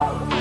Oh.